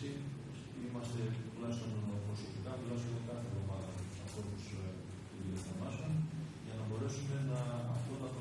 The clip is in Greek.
συζήτηση. Είμαστε τουλάχιστον προσωπικά, τουλάχιστον κάθε εβδομάδα από τους ε, για να μπορέσουμε να αυτό να το